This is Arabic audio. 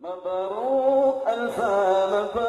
مبروك ألف مبروك